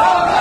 Amen.